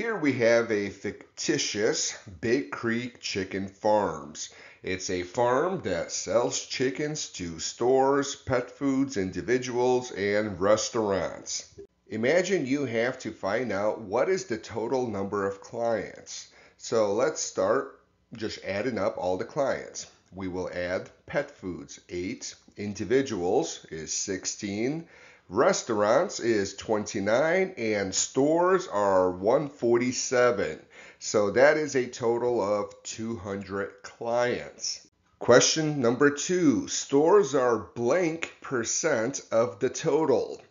Here we have a fictitious Big Creek Chicken Farms. It's a farm that sells chickens to stores, pet foods, individuals, and restaurants. Imagine you have to find out what is the total number of clients. So let's start just adding up all the clients. We will add pet foods, 8, individuals is 16, Restaurants is 29 and stores are 147. So that is a total of 200 clients. Question number two stores are blank percent of the total.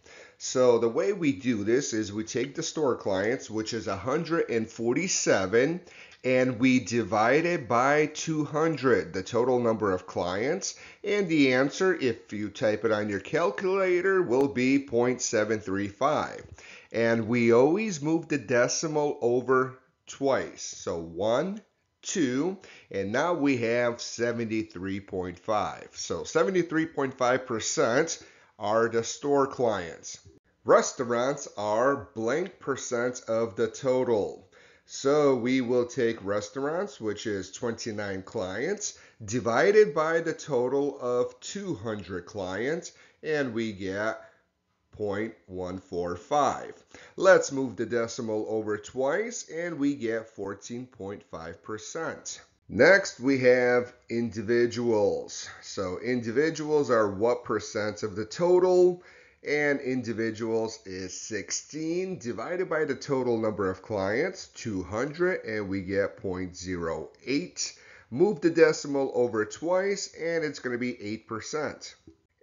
So the way we do this is we take the store clients, which is 147, and we divide it by 200, the total number of clients. And the answer, if you type it on your calculator, will be 0.735. And we always move the decimal over twice. So 1, 2, and now we have 73.5. So 73.5% are the store clients. Restaurants are blank percent of the total. So we will take restaurants, which is 29 clients, divided by the total of 200 clients, and we get 0.145. Let's move the decimal over twice, and we get 14.5%. Next, we have individuals. So individuals are what percent of the total? and individuals is 16 divided by the total number of clients 200 and we get 0.08 move the decimal over twice and it's going to be 8%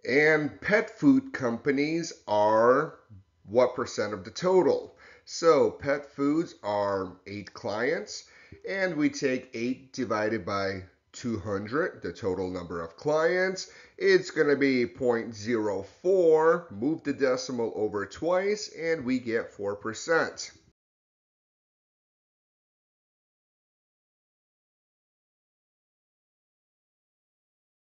and pet food companies are what percent of the total so pet foods are 8 clients and we take 8 divided by 200, the total number of clients. It's going to be 0.04. Move the decimal over twice and we get 4%.